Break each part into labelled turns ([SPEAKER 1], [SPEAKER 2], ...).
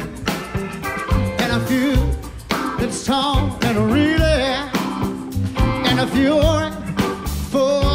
[SPEAKER 1] And I feel it's strong and really, and I feel for.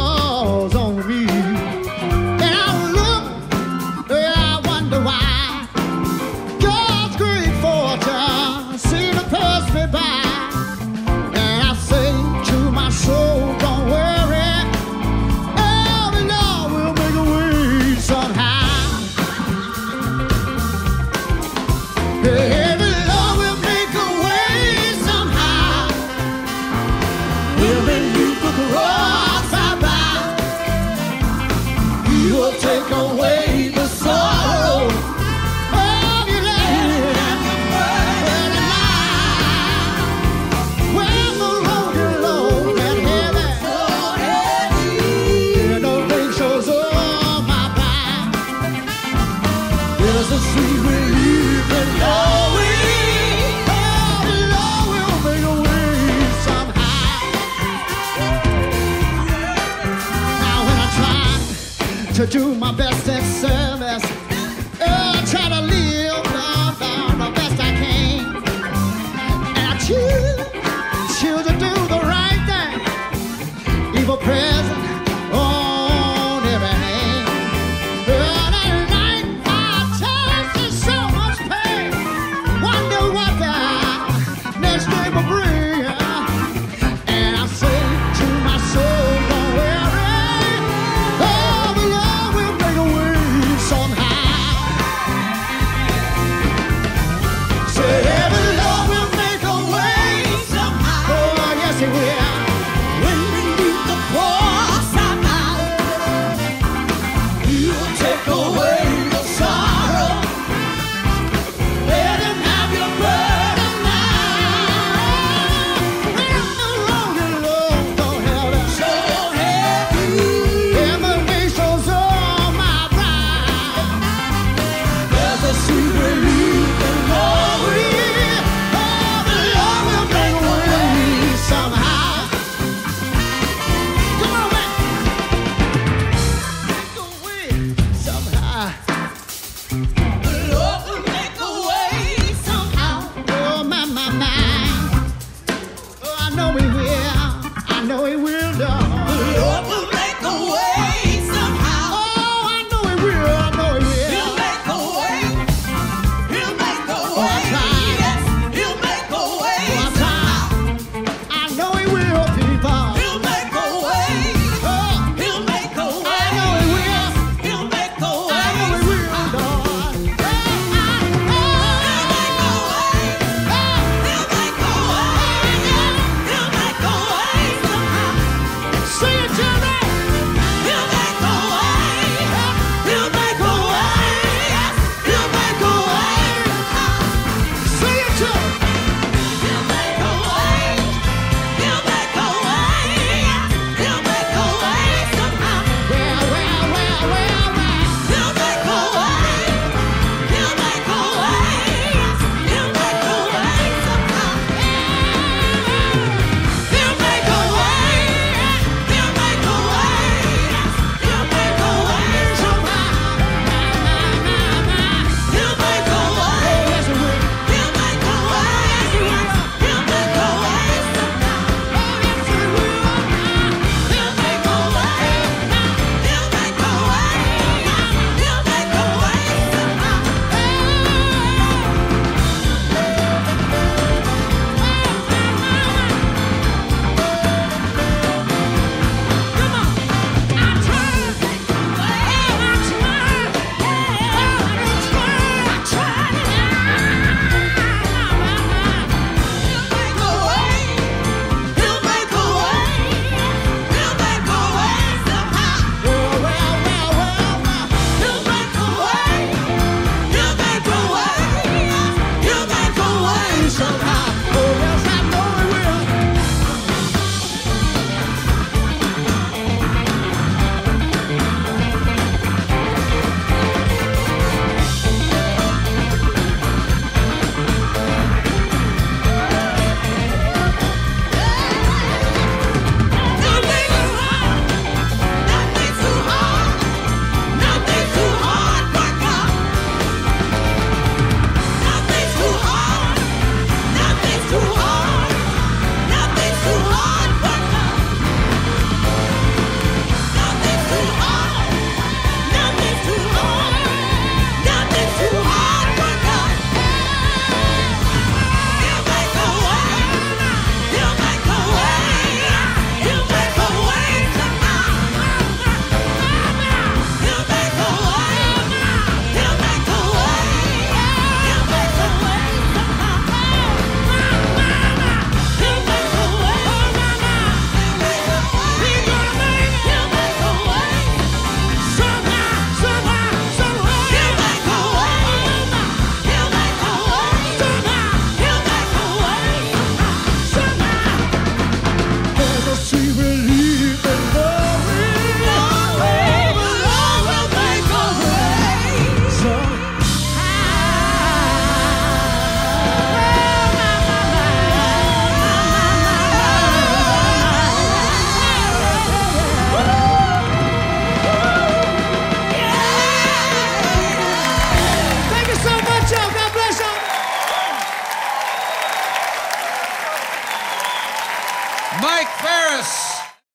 [SPEAKER 1] do my best.
[SPEAKER 2] knowing